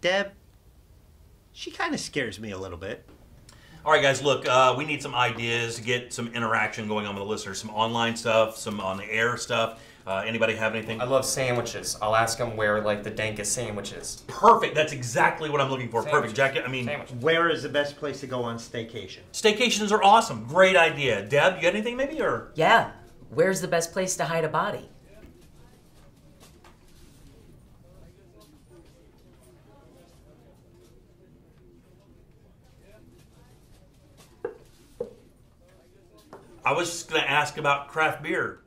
Deb, she kind of scares me a little bit. All right, guys, look, uh, we need some ideas to get some interaction going on with the listeners, some online stuff, some on the air stuff. Uh, anybody have anything? I love sandwiches. I'll ask them where like the dankest sandwich is. Perfect. That's exactly what I'm looking for. Perfect, Jack. I mean, Sandwich. Where is the best place to go on staycation? staycations are awesome. Great idea. Deb, you got anything maybe or? Yeah. Where's the best place to hide a body? I was just going to ask about craft beer.